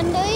and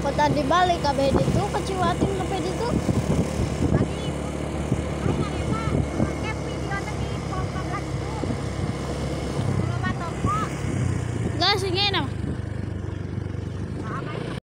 kota di Bali kabeh itu keciwatin kabeh itu Guys, ini enak.